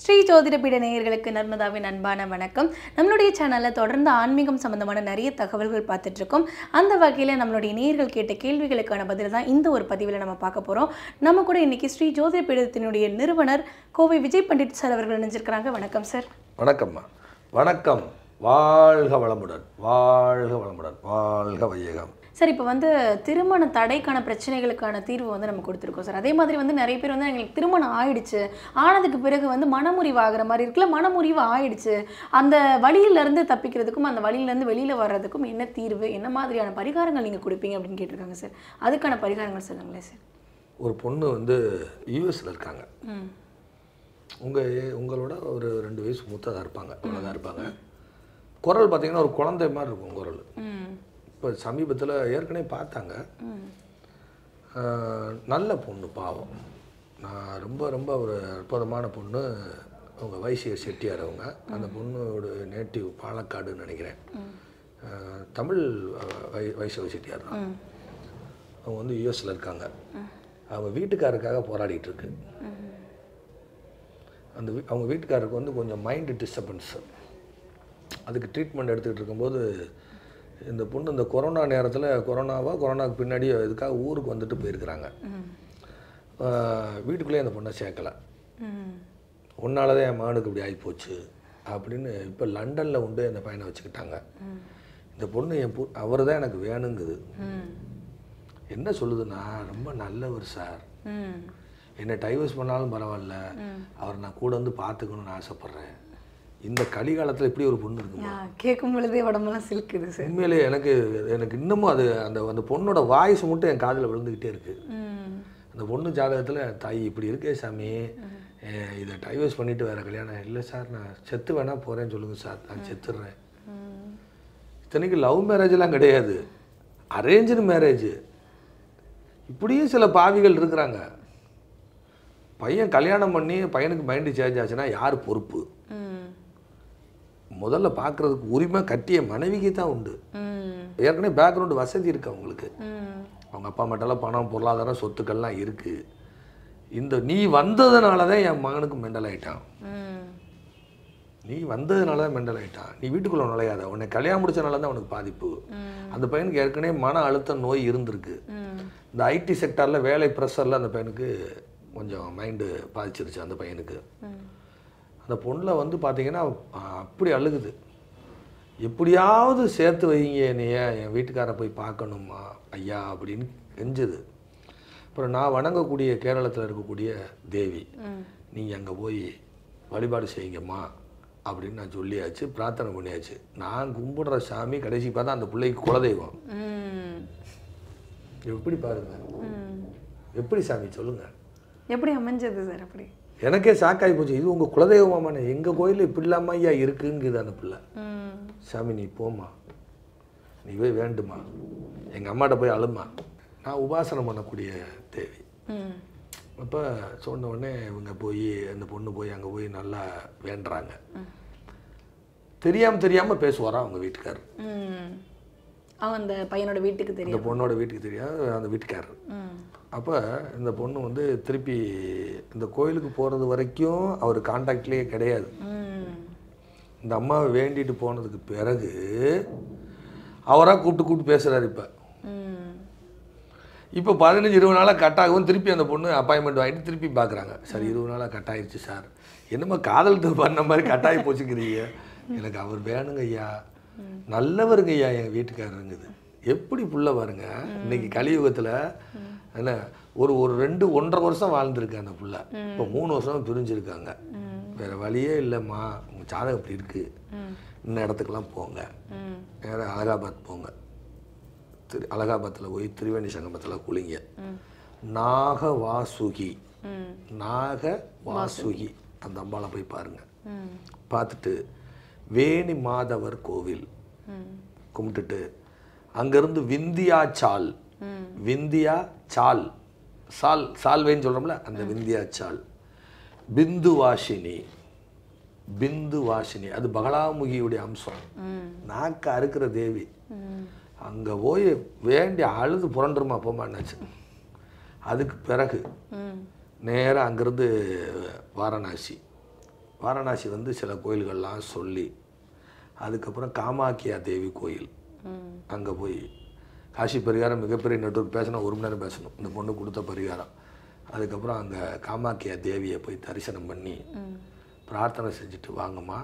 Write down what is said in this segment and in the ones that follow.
ஸ்ரீ ஜோதிடபீட நேயர்களுக்கு நர்மதாவின் அன்பான வணக்கம். நம்மளுடைய சேனலில் தொடர்ந்து ஆன்மீகம் சம்பந்தமான நிறைய தகவல்கள் பார்த்துட்ருக்கோம். அந்த வகையில் நம்மளுடைய நேயர்கள் கேட்ட கேள்விகளுக்கான பதில் தான் இந்த ஒரு பதிவில் நம்ம பார்க்க போகிறோம் நம்ம கூட இன்றைக்கி ஸ்ரீ ஜோதிடபீடத்தினுடைய நிறுவனர் கோவை விஜய் பண்டிட் சார் அவர்கள் நினைஞ்சிருக்கிறாங்க வணக்கம் சார். வணக்கம்மா. வணக்கம். வாழ்க வளமுடன். வாழ்க வளமுடன். வாழ்க வையகம். சார் இப்போ வந்து திருமண தடைக்கான பிரச்சனைகளுக்கான தீர்வு வந்து நம்ம கொடுத்துருக்கோம் சார். அதே மாதிரி வந்து நிறைய பேர் வந்து எங்களுக்கு திருமணம் ஆயிடுச்சு. ஆனதுக்கு பிறகு வந்து மனமுறிவு ஆகிற மாதிரி இருக்குல்ல மனமுறிவு ஆயிடுச்சு. அந்த வழியிலேருந்து தப்பிக்கிறதுக்கும் அந்த வழியிலேருந்து வெளியில் வர்றதுக்கும் என்ன தீர்வு என்ன மாதிரியான பரிகாரங்கள் நீங்கள் கொடுப்பீங்க அப்படின்னு கேட்டிருக்காங்க சார். அதுக்கான பரிகாரங்கள் சொல்லுங்களேன் சார். ஒரு பொண்ணு வந்து யூஎஸில் இருக்காங்க. ம். உங்கள் உங்களோட ஒரு ரெண்டு வயசு மூத்ததாக இருப்பாங்க அவ்வளோதான் இருப்பாங்க. குரல் பார்த்தீங்கன்னா ஒரு குழந்தை மாதிரி இருக்கும் குரல். இப்போ சமீபத்தில் ஏற்கனவே பார்த்தாங்க. நல்ல பொண்ணு பாவம். நான் ரொம்ப ரொம்ப ஒரு அற்புதமான பொண்ணு. அவங்க வைசியர் செட்டியார் அவங்க. அந்த பொண்ணோட நேட்டிவ் பாலக்காடுன்னு நினைக்கிறேன். தமிழ் வை வைசவ செட்டியார் தான். அவங்க வந்து யூஎஸில் இருக்காங்க. அவங்க வீட்டுக்காரருக்காக போராடிட்டு இருக்கு அந்த வீ- அவங்க வீட்டுக்காரருக்கு வந்து கொஞ்சம் மைண்டு டிஸ்டர்பன்ஸ் அதுக்கு ட்ரீட்மெண்ட் எடுத்துக்கிட்டு இருக்கும்போது இந்த பொண்ணு இந்த கொரோனா நேரத்தில் கொரோனாவா கொரோனாவுக்கு பின்னாடி இதுக்காக ஊருக்கு வந்துட்டு போயிருக்கிறாங்க. வீட்டுக்குள்ளேயே அந்த பொண்ணை சேர்க்கல. உன்னால தான் என் மகனுக்கு இப்படி ஆகிப்போச்சு அப்படின்னு இப்போ லண்டனில் உண்டு அந்த பையனை வச்சுக்கிட்டாங்க. இந்த பொண்ணு என் பொ அவர் தான் எனக்கு வேணுங்குது. என்ன சொல்லுதுன்னா ரொம்ப நல்லவர் சார். என்னை டைவர்ஸ் பண்ணாலும் பரவாயில்ல. அவர் நான் கூட வந்து பார்த்துக்கணும்னு ஆசைப்பட்றேன். இந்த கலிகாலத்தில் இப்படி ஒரு பொண்ணு இருக்குமா? யா, கேட்கும் பொழுதே உடம்பெல்லாம் சிலுக்குது சார். உண்மையிலே எனக்கு எனக்கு இன்னமும் அது அந்த அந்த பொண்ணோட வாய்ஸ் மட்டும் என் காதில் விழுந்துக்கிட்டே இருக்கு. ம். அந்த பொண்ணு ஜாதகத்தில் தாய் இப்படி இருக்கே சாமி. இதை டைவர்ஸ் பண்ணிட்டு வேற கல்யாணம் இல்லை சார் நான் செத்து வேணா போகிறேன்னு சொல்லுங்கள் சார். நான் செத்துடுறேன் இத்தனைக்கு லவ் மேரேஜ்லாம் கிடையாது. அரேஞ்சு மேரேஜ் இப்படியும் சில பாவிகள் இருக்கிறாங்க. பையன் கல்யாணம் பண்ணி பையனுக்கு மைண்டு சேஞ்ச் ஆச்சுன்னா யார் பொறுப்பு? முதல்ல பார்க்குறதுக்கு உரிமை கட்டிய மனைவிக்கு தான் உண்டு. ஏற்கனவே பேக்ரவுண்டு வசதி இருக்கு அவங்களுக்கு. அவங்க அப்பா அம்மாட்டெல்லாம் பணம் பொருளாதாரம் சொத்துக்கள்லாம் இருக்குது இந்த நீ வந்ததுனால தான் என் மகனுக்கு மெண்டல் ஆயிட்டான். நீ வந்ததுனால தான் மெண்டல் ஆயிட்டான். நீ வீட்டுக்குள்ளே நுழையாத. உன்னை கல்யாணம் முடிச்சனால தான் உனக்கு பாதிப்பு. அந்த பையனுக்கு ஏற்கனவே மன அழுத்த நோய் இருந்திருக்கு. இந்த ஐடி செக்டாரில் வேலை ப்ரெஷரில் அந்த பையனுக்கு கொஞ்சம் மைண்டு பாதிச்சிருச்சு அந்த பையனுக்கு. அந்த பொண்ணில் வந்து பார்த்தீங்கன்னா அப்படி அழுகுது. எப்படியாவது சேர்த்து வைங்க என்னைய என் வீட்டுக்காரை போய் பார்க்கணுமா ஐயா அப்படின்னு கெஞ்சுது. அப்புறம் நான் வணங்கக்கூடிய கேரளத்தில் இருக்கக்கூடிய தேவி நீங்கள் அங்கே போய் வழிபாடு செய்யுங்கம்மா அப்படின்னு நான் சொல்லியாச்சு பிரார்த்தனை பண்ணியாச்சு. நான் கும்பிடுற சாமி கடைசி பார்த்தா அந்த பிள்ளைக்கு குலதெய்வம். எப்படி பாருங்க. எப்படி சாமி சொல்லுங்க. எப்படி அமைஞ்சது சார் அப்படி? எனக்கே ஷாக்காகி போச்சு. இது உங்கள் குலதெய்வமாமாண்ணே எங்கள் கோயிலில் இப்படி இல்லாமல் ஐயா இருக்குங்குது அந்த பிள்ளை. சாமி நீ போம்மா. நீ போய் வேண்டுமா எங்கள் அம்மாட்ட போய் அழுமா நான் உபாசனம் பண்ணக்கூடிய தேவி. அப்போ சொன்ன உடனே இவங்க போய் அந்த பொண்ணு போய் அங்கே போய் நல்லா வேண்டுறாங்க. தெரியாமல் தெரியாமல் பேசுவாராம் அவங்க வீட்டுக்காரர்? அவன் அந்த பையனோட வீட்டுக்கு அந்த தெரியும். பொண்ணோட வீட்டுக்கு தெரியாது அந்த வீட்டுக்காரர். அப்போ இந்த பொண்ணு வந்து திருப்பி இந்த கோயிலுக்கு போகிறது வரைக்கும் அவர் காண்டாக்ட்லேயே கிடையாது. இந்த அம்மாவை வேண்டிட்டு போனதுக்கு பிறகு அவராக கூப்பிட்டு கூப்பிட்டு பேசுகிறாரு இப்போ. இப்போ பதினஞ்சு இருபது நாளாக கட் ஆகும் திருப்பி அந்த பொண்ணு அப்பாயின்மெண்ட் வாங்கிட்டு திருப்பி பார்க்குறாங்க சார் இருபது நாளாக கட் ஆயிடுச்சு சார். என்னம்மா காதல் பண்ண மாதிரி கட் ஆகி போச்சுக்கிறீங்க எனக்கு அவர் வேணுங்க ஐயா. நல்லவருங்க ஐயா எங்கள் வீட்டுக்காரருங்குது. எப்படி புள்ள பாருங்க. இன்னைக்கு கலியுகத்தில் என்ன ஒரு ஒரு ரெண்டு ஒன்றரை வருஷம் வாழ்ந்துருக்கு அந்த புள்ள இப்போ மூணு வருஷம் பிரிஞ்சிருக்காங்க. வேற வழியே இல்லைம்மா. உங்கள் ஜாதகம் இப்படி இருக்கு. இன்ன இடத்துக்கெல்லாம் போங்க. நேரா அலகாபாத் போங்க. திரு அலகாபாத்தில் போய் திரிவேணி சங்கமத்தில் குளிங்க. நாக வாசுகி நாக வாசுகி. அந்த அம்பாளை போய் பாருங்க. பார்த்துட்டு வேணி மாதவர் கோவில் கும்பிட்டுட்டு அங்கேருந்து விந்தியா சால் ம் விந்தியா சால். சால் சால்வேன்னு சொல்கிறோம்ல அந்த விந்தியா சால். பிந்து வாஷினி பிந்து வாஷினி அது பகலாமுகியுடைய அம்சம். நாக்க அறுக்கிற தேவி. அங்கே போய் வேண்டி அழுது புரண்டுருமா போமான்னாச்சு அதுக்கு பிறகு நேராக அங்கேருந்து வாரணாசி. வாரணாசி வந்து சில கோயில்கள்லாம் சொல்லி அதுக்கப்புறம் காமாக்கியா தேவி கோயில். அங்கே போய் காசி பரிகாரம் மிகப்பெரிய நெட்ஒர்க் பேசணும் ஒரு மணி நேரம் பேசணும். இந்த பொண்ணு கொடுத்த பரிகாரம். அதுக்கப்புறம் அங்கே காமாக்கியா தேவியை போய் தரிசனம் பண்ணி பிரார்த்தனை செஞ்சுட்டு வாங்கம்மா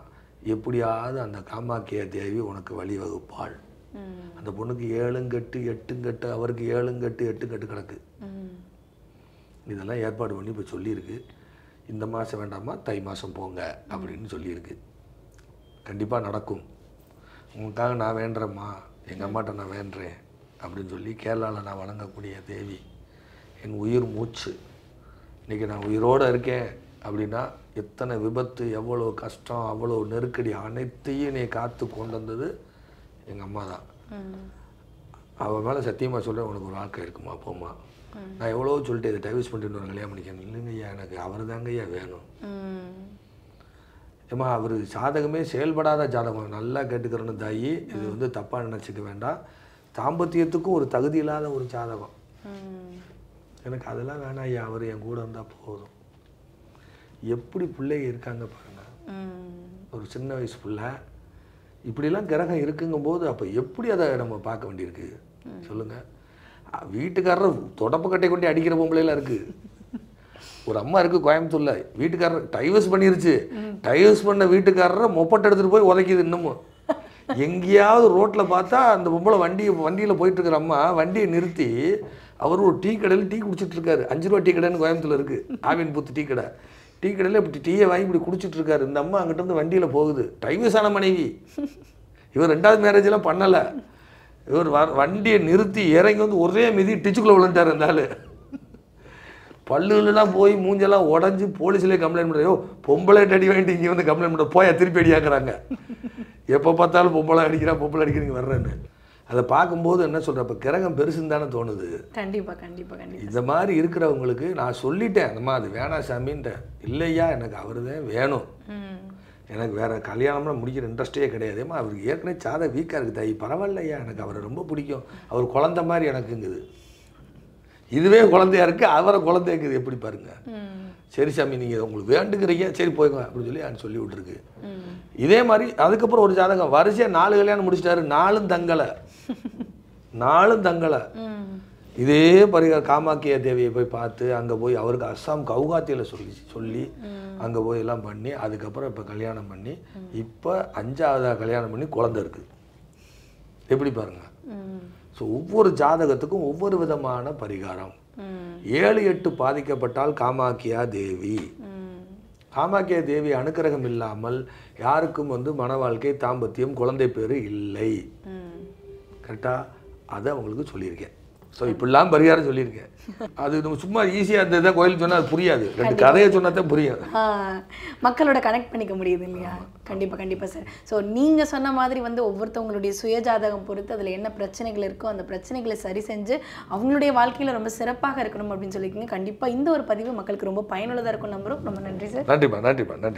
எப்படியாவது அந்த காமாக்கியா தேவி உனக்கு வழிவகுப்பாள். அந்த பொண்ணுக்கு ஏழுங்கட்டு எட்டுங்கட்டு அவருக்கு ஏழுங்கட்டு எட்டுங்கட்டு கிடக்கு இதெல்லாம் ஏற்பாடு பண்ணி இப்போ சொல்லியிருக்கு. இந்த மாதம் வேண்டாமா தை மாதம் போங்க அப்படின்னு சொல்லியிருக்கு. கண்டிப்பாக நடக்கும். உங்களுக்காக நான் வேண்டுறேம்மா. எங்கள் அம்மாட்ட நான் வேண்டுறேன். அப்படின்னு சொல்லி கேரளாவில் நான் வணங்கக்கூடிய தேவி என் உயிர் மூச்சு. இன்றைக்கி நான் உயிரோடு இருக்கேன் அப்படின்னா எத்தனை விபத்து எவ்வளோ கஷ்டம் அவ்வளோ நெருக்கடி அனைத்தையும் நீ காத்து கொண்டு வந்தது எங்கள் அம்மா தான். ம். அவன் மேலே சத்தியமாக சொல்கிறேன் உனக்கு ஒரு வாழ்க்கை இருக்குமா? போம்மா. நான் எவ்வளோ சொல்லிட்டு இதை டைவர்ஸ் பண்ணிட்டு ஒரு கல்யாணம் பண்ணிக்கணும் இல்லைங்க ஐயா எனக்கு அவர் தாங்க ஐயா வேணும். ஏம்மா அவர் ஜாதகமே செயல்படாத ஜாதகம். நல்லா கேட்டுக்கிறணும் தாயி இது வந்து தப்பாக நினச்சிக்க வேண்டாம். தாம்பத்தியத்துக்கும் ஒரு தகுதி இல்லாத ஒரு ஜாதகம். எனக்கு அதெல்லாம் வேணாம் ஐயா அவர் என் கூட இருந்தால் போதும். எப்படி பிள்ளைங்க இருக்காங்க பாருங்க. ஒரு சின்ன வயசு பிள்ளை. இப்படிலாம் கிரகம் இருக்குங்கும்போது அப்போ எப்படி அதை நம்ம பார்க்க வேண்டியிருக்கு? சொல்லுங்க. வீட்டுக்காரர் தொடப்பு கட்டை கொண்டு அடிக்கிற பொம்பளைலாம் இருக்கு. ஒரு அம்மா இருக்கு கோயம்புத்தூர்ல. வீட்டுக்காரர் டைவர்ஸ் பண்ணிருச்சு. டைவர்ஸ் பண்ண வீட்டுக்காரரை மொப்பட்டை எடுத்துட்டு போய் உதைக்குது இன்னமும். எங்கேயாவது ரோட்டில் பார்த்தா அந்த பொம்பளை வண்டி வண்டியில் போயிட்டு இருக்கிற அம்மா வண்டியை நிறுத்தி அவர் ஒரு டீ கடையில் டீ குடிச்சிட்டு இருக்காரு அஞ்சு ரூபா டீ கடைன்னு கோயம்புத்தூர் இருக்கு. ஆவின் புத்து டீ கடை. டீ கடையில் இப்படி டீயை வாங்கி இப்படி குடிச்சிட்டு இருக்காரு இந்த அம்மா அங்கிட்ட இருந்து போகுது. டைவர்ஸான ஆன மனைவி. இவர் ரெண்டாவது மேரேஜ் எல்லாம் இவர் வண்டியை நிறுத்தி இறங்கி வந்து ஒரே மிதி டிச்சுக்குள்ளே விழுந்துட்டார் இருந்தாலும் பல்லுலாம் போய் மூஞ்செல்லாம் உடஞ்சி போலீஸ்லேயே கம்ப்ளைண்ட் பண்ணுறையோ பொம்பளை அடி வாங்கிட்டு இங்கே வந்து கம்ப்ளைண்ட் பண்ணுற போயா திருப்பி அடியாக்குறாங்க எப்போ பார்த்தாலும் பொம்பளை அடிக்கிறா பொம்பளை அடிக்கிறீங்க வர்றேன்னு. அதை பார்க்கும்போது என்ன சொல்கிறேன் இப்போ கிரகம் பெருசுன்னு தானே தோணுது. கண்டிப்பா கண்டிப்பா கண்டிப்பா. இந்த மாதிரி இருக்கிறவங்களுக்கு நான் சொல்லிட்டேன் அந்தம்மா அது வேணாம் சாமின்ட்டேன். இல்லையா எனக்கு அவர் தான் வேணும். எனக்கு வேற கல்யாணம்லாம் முடிக்கிற இன்ட்ரெஸ்டே கிடையாதுமா அவருக்கு ஏற்கனவே சாதை வீக்காக இருக்குது தாய். பரவாயில்லையா எனக்கு அவரை ரொம்ப பிடிக்கும். அவர் குழந்தை மாதிரி எனக்குங்குது. இதுவே குழந்தையா இருக்கு அவரை குழந்தைக்குது எப்படி பாருங்க. ம். சரி சாமி நீங்கள் உங்களுக்கு வேண்டுங்கிறீங்க சரி போய்ங்க அப்படின்னு சொல்லி அவன் சொல்லி விட்டுருக்கு. இதே மாதிரி அதுக்கப்புறம் ஒரு ஜாதகம் வரிசையாக நாலு கல்யாணம் முடிச்சிட்டாரு நாலும் தங்கலை. நாலும் தங்கலை. இதே பரிகார காமாக்கிய தேவியை போய் பார்த்து அங்கே போய் அவருக்கு அஸ்ஸாம் கவுகாத்தியில் சொல்லி சொல்லி அங்கே போய் எல்லாம் பண்ணி அதுக்கப்புறம் இப்போ கல்யாணம் பண்ணி இப்போ அஞ்சாவதா கல்யாணம் பண்ணி குழந்தை இருக்கு. எப்படி பாருங்க. ம். ஸோ ஒவ்வொரு ஜாதகத்துக்கும் ஒவ்வொரு விதமான பரிகாரம். ஏழு எட்டு பாதிக்கப்பட்டால் காமாக்கியா தேவி. காமாக்கியா தேவி அனுக்கிரகம் இல்லாமல் யாருக்கும் வந்து மன வாழ்க்கை தாம்பத்தியம் குழந்தை பேரு இல்லை. கரெக்டாக அதை அவங்களுக்கு சொல்லியிருக்கேன். ஸோ இப்படிலாம் பரிகாரம் சொல்லியிருக்கேன். அது நம்ம சும்மா ஈஸியாக இருந்தது கோயில் சொன்னால் அது புரியாது. ரெண்டு கதையை சொன்னா தான் புரியும் ஆ, மக்களோட கனெக்ட் பண்ணிக்க முடியுது இல்லையா? கண்டிப்பா கண்டிப்பா சார் ஸோ நீங்க சொன்ன மாதிரி வந்து ஒவ்வொருத்தவங்களுடைய சுயஜாதகம் பொறுத்து அதுல என்ன பிரச்சனைகள் இருக்கோ அந்த பிரச்சனைகளை சரி செஞ்சு அவங்களுடைய வாழ்க்கையில ரொம்ப சிறப்பாக இருக்கணும் அப்படின்னு சொல்லியிருக்கீங்க. கண்டிப்பா இந்த ஒரு பதிவு மக்களுக்கு ரொம்ப பயனுள்ளதா இருக்கும் நம்புறோம். ரொம்ப நன்றி சார் நன்றிப்பா நன்றிப்பா நன்றி